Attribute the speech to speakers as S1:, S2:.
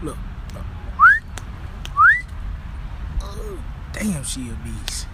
S1: Look. Oh, damn, she a beast.